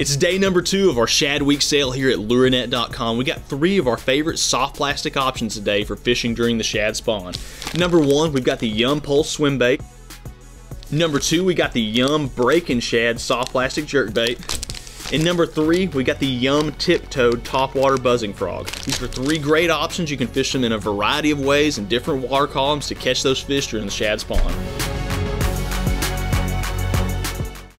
It's day number two of our Shad Week sale here at Lurenet.com. We got three of our favorite soft plastic options today for fishing during the shad spawn. Number one, we've got the Yum Pulse swim bait. Number two, we got the Yum Break N Shad soft plastic jerk bait. And number three, we got the Yum Tip Toad Topwater Buzzing Frog. These are three great options. You can fish them in a variety of ways in different water columns to catch those fish during the shad spawn.